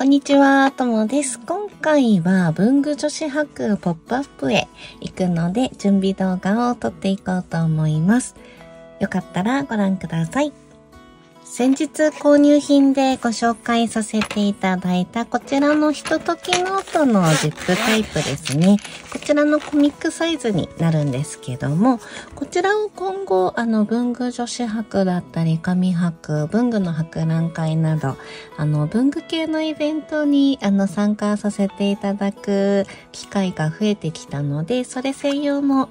こんにちは、ともです。今回は文具女子博ポップアップへ行くので準備動画を撮っていこうと思います。よかったらご覧ください。先日購入品でご紹介させていただいたこちらのひとときノートのジップタイプですね。こちらのコミックサイズになるんですけども、こちらを今後、あの、文具女子博だったり、紙博、文具の博覧会など、あの、文具系のイベントに、あの、参加させていただく機会が増えてきたので、それ専用の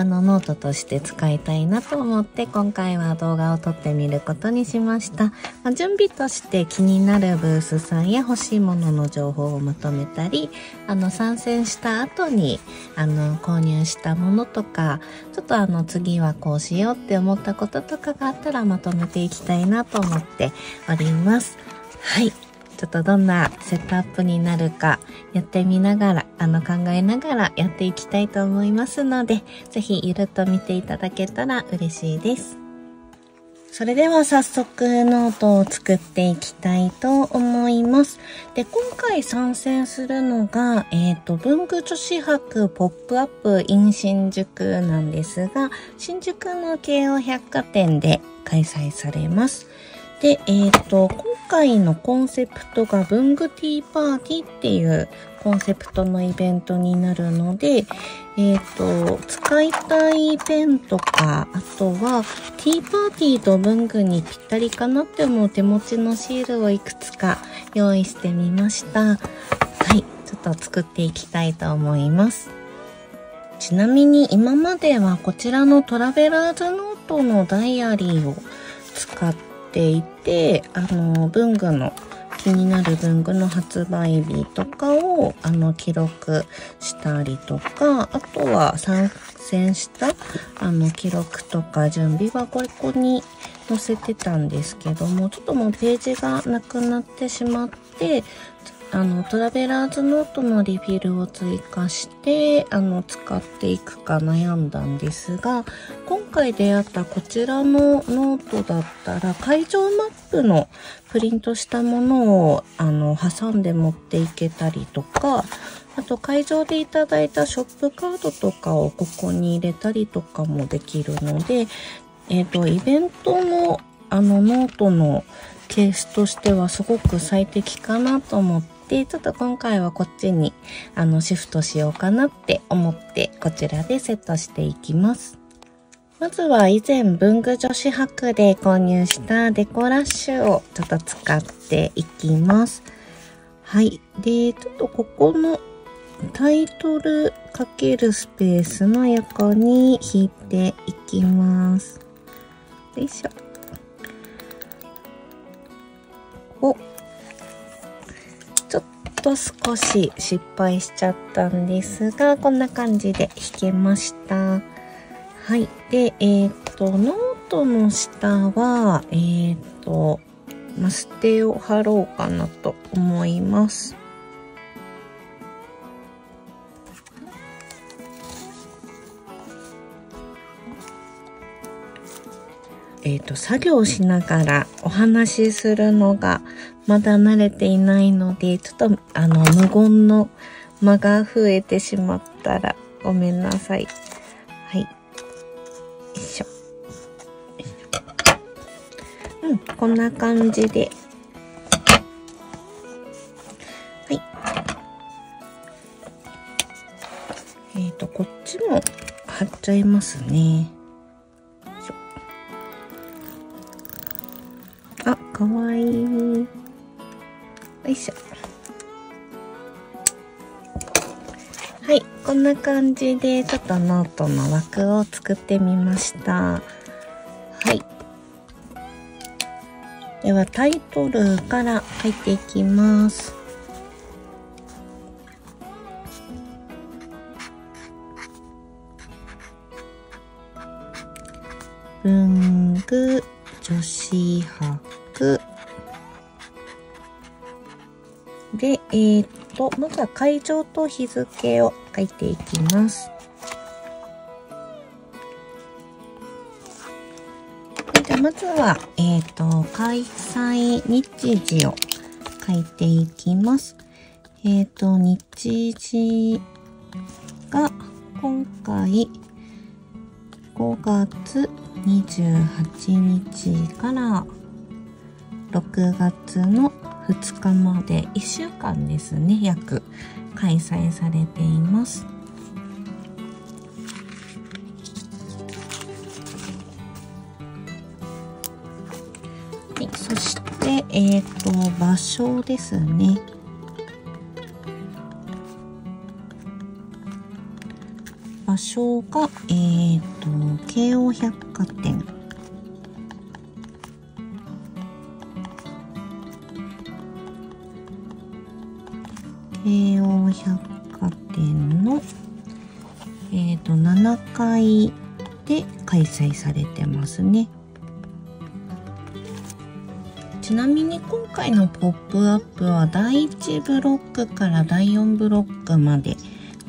あのノートとして使いたいなと思って今回は動画を撮ってみることにしました。まあ、準備として気になるブースさんや欲しいものの情報をまとめたり、あの参戦した後にあの購入したものとか、ちょっとあの次はこうしようって思ったこととかがあったらまとめていきたいなと思っております。はい。ちょっとどんなセットアップになるかやってみながら、あの考えながらやっていきたいと思いますので、ぜひゆるっと見ていただけたら嬉しいです。それでは早速ノートを作っていきたいと思います。で、今回参戦するのが、えっ、ー、と、文具女子博ポップアップ in 新宿なんですが、新宿の京王百貨店で開催されます。で、えっ、ー、と、今回のコンセプトが文具ティーパーティーっていうコンセプトのイベントになるので、えっ、ー、と、使いたいペンとか、あとは、ティーパーティーと文具にぴったりかなって思う手持ちのシールをいくつか用意してみました。はい、ちょっと作っていきたいと思います。ちなみに今まではこちらのトラベラーズノートのダイアリーを使ってていて、あの、文具の、気になる文具の発売日とかを、あの、記録したりとか、あとは参戦した、あの、記録とか準備はここに載せてたんですけども、ちょっともうページがなくなってしまって、あの、トラベラーズノートのリフィルを追加して、あの、使っていくか悩んだんですが、今回出会ったこちらのノートだったら、会場マップのプリントしたものを、あの、挟んで持っていけたりとか、あと会場でいただいたショップカードとかをここに入れたりとかもできるので、えっ、ー、と、イベントのあのノートのケースとしてはすごく最適かなと思って、で、ちょっと今回はこっちにあのシフトしようかなって思ってこちらでセットしていきます。まずは以前文具女子博で購入したデコラッシュをちょっと使っていきます。はい。で、ちょっとここのタイトル書けるスペースの横に引いていきます。よいしょ。お、と少し失敗しちゃったんですが、こんな感じで引けました。はい。で、えっ、ー、と、ノートの下は、えっ、ー、と、マステを貼ろうかなと思います。えっ、ー、と、作業しながらお話しするのがまだ慣れていないので、ちょっとあの、無言の間が増えてしまったらごめんなさい。はい。よいしょ。うん、こんな感じで。はい。えっ、ー、と、こっちも貼っちゃいますね。あ、かわいい。よいしょ。はいこんな感じでちょっとノートの枠を作ってみました。はい。ではタイトルから書いていきます。文具女子博。で、えー、っと、まずは会場と日付を書いていきます。じゃまずは、えっ、と、開催日時を書いていきます。えっ、ー、と、日時が今回5月28日から6月の2日まで1週間ですね、約開催されています。はい、そして、えっ、ー、と、場所ですね。場所が、えっ、ー、と、京王百貨店。京王百貨店の、え、ー、と、7階で開催されてますね。ちなみに今回のポップアップは第1ブロックから第4ブロックまで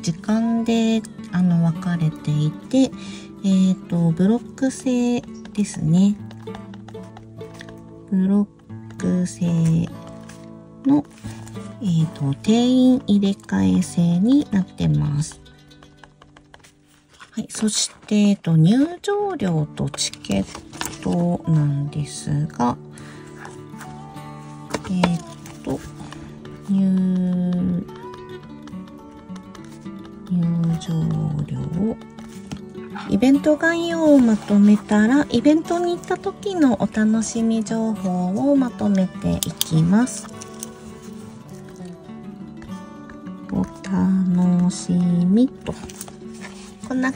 時間であの分かれていて、えっ、ー、と、ブロック制ですね。ブロック制の、え、ー、と、定員入れ替え制になってます。はい。そして、えっ、と、入場料とチケットなんですが、えっ、と、入、入場料イベント概要をまとめたら、イベントに行った時のお楽しみ情報をまとめていきます。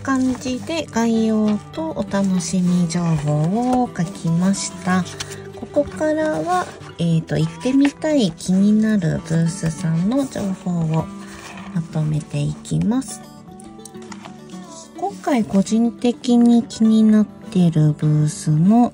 感じで概要とお楽しみ情報を書きました。ここからは、えっ、ー、と、行ってみたい気になるブースさんの情報をまとめていきます。今回個人的に気になっているブースの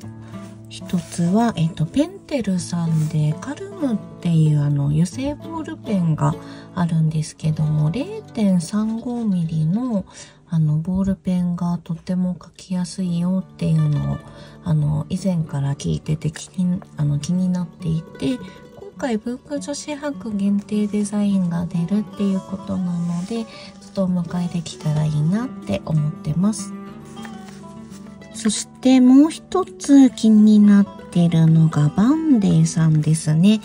一つは、えっ、と、ペンテルさんでカルムっていうあの油性ボールペンがあるんですけども、0.35ミリのあのボールペンがとっても書きやすいよっていうのをあの以前から聞いてて気にあの気になっていて今回文化女子博限定デザインが出るっていうことなのでちょっとお迎えできたらいいなって思ってます。そしてもう一つ気になってるのがバンデイさんですね。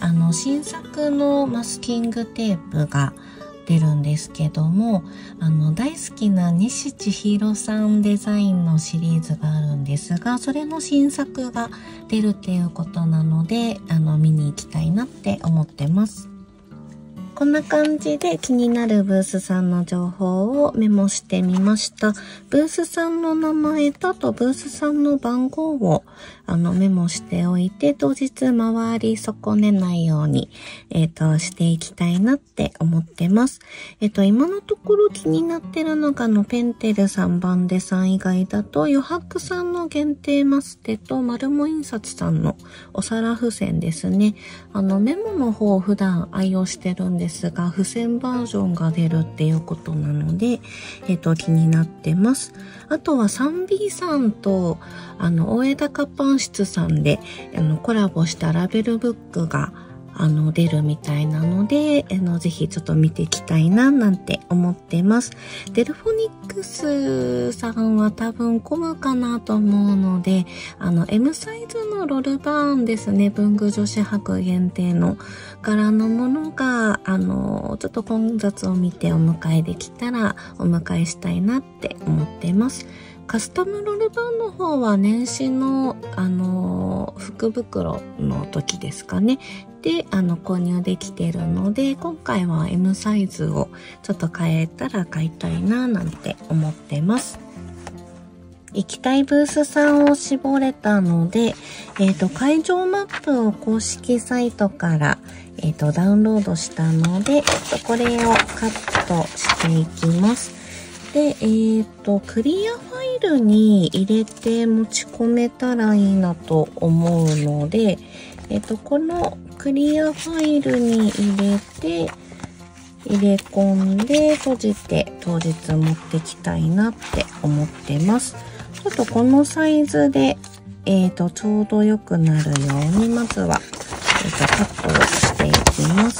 あの新作のマスキングテープが出るんですけども、あの大好きな西千尋さんデザインのシリーズがあるんですが、それの新作が出るっていうことなので、あの見に行きたいなって思ってます。こんな感じで気になるブースさんの情報をメモしてみました。ブースさんの名前とあとブースさんの番号をあのメモしておいて当日回り損ねないように、えっ、ー、と、していきたいなって思ってます。えっ、ー、と、今のところ気になってるのがあのペンテル3番でさん以外だと余白さんの限定マステと丸モ印刷さんのお皿付箋ですね。あのメモの方普段愛用してるんですが、付箋バージョンが出るっていうことなので、えっ、ー、と、気になってます。あとは 3B さんと、あの、大枝活版室さんで、あの、コラボしたラベルブックが、あの、出るみたいなので、あの、ぜひちょっと見ていきたいな、なんて思ってます。デルフォニックスさんは多分混むかなと思うので、あの、M サイズのロルバーンですね、文具女子博限定の柄のものが、あの、ちょっと混雑を見てお迎えできたら、お迎えしたいなって思ってます。カスタムロール版の方は年始の、あの、福袋の時ですかね。で、あの、購入できてるので、今回は M サイズをちょっと変えたら買いたいな、なんて思ってます。行きたいブースさんを絞れたので、えっ、ー、と、会場マップを公式サイトから、えっ、ー、と、ダウンロードしたので、えっとこれをカットしていきます。で、えっ、ー、と、クリアファイルに入れて持ち込めたらいいなと思うので、えっ、ー、と、このクリアファイルに入れて、入れ込んで閉じて当日持ってきたいなって思ってます。ちょっとこのサイズで、えっ、ー、と、ちょうど良くなるように、まずは、えっ、と、カットをしていきます。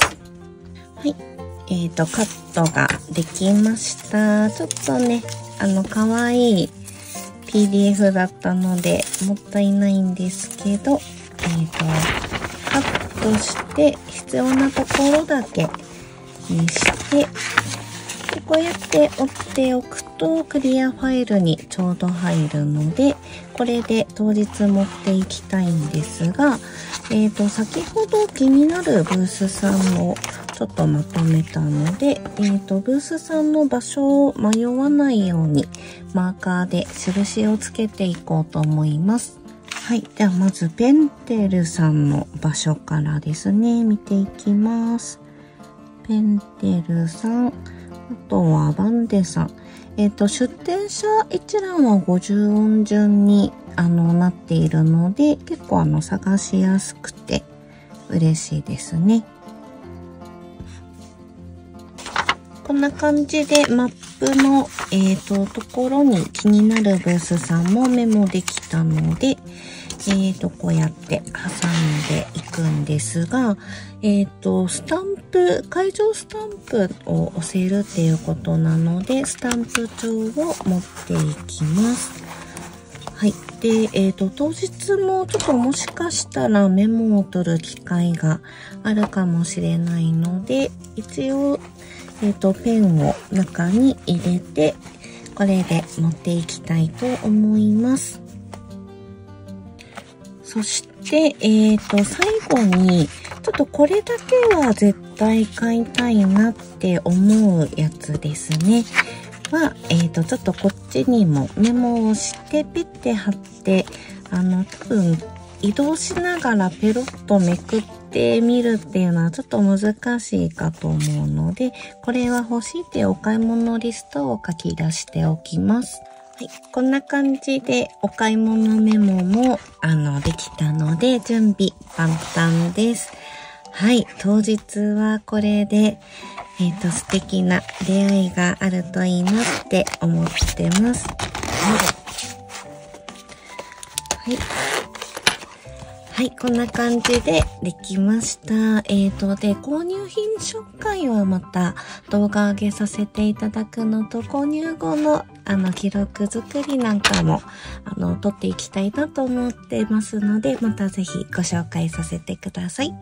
はい。えっ、ー、と、カットができました。ちょっとね、あの、かわいい PDF だったので、もったいないんですけど、えっ、ー、と、カットして必要なところだけにして、でこうやって折っておくとクリアファイルにちょうど入るので、これで当日持っていきたいんですが、えっ、ー、と、先ほど気になるブースさんをちょっとまとめたので、えっ、ー、と、ブースさんの場所を迷わないようにマーカーで印をつけていこうと思います。はい。ではまずペンテルさんの場所からですね、見ていきます。ペンテルさん、あとはバンデさん。えっ、ー、と、出店者一覧は50音順にあのなっているので、結構あの探しやすくて嬉しいですね。こんな感じでマップの、えーと、ところに気になるブースさんもメモできたので、えーと、こうやって挟んでいくんですが、えっ、ー、と、スタンプ、会場スタンプを押せるっていうことなので、スタンプ帳を持っていきます。で、えっ、ー、と、当日もちょっともしかしたらメモを取る機会があるかもしれないので、一応、えっ、ー、と、ペンを中に入れて、これで持っていきたいと思います。そして、えっ、ー、と、最後に、ちょっとこれだけは絶対買いたいなって思うやつですね。は、えっ、ー、と、ちょっとこっちにもメモをしてペッて貼って、あの、多分移動しながらペロッとめくってみるっていうのはちょっと難しいかと思うので、これは欲しいってお買い物リストを書き出しておきます。はい。こんな感じでお買い物メモも、あの、できたので、準備万端です。はい。当日はこれで、えっ、ー、と、素敵な出会いがあるといいなって思ってます。はい。はいはい、こんな感じでできました。えーと、で、購入品紹介はまた動画上げさせていただくのと、購入後のあの記録作りなんかも、あの、撮っていきたいなと思ってますので、またぜひご紹介させてください。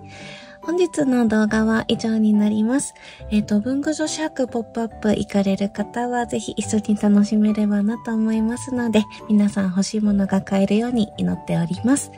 本日の動画は以上になります。えっ、ー、と、文具女子博ポップアップ行かれる方はぜひ一緒に楽しめればなと思いますので、皆さん欲しいものが買えるように祈っております。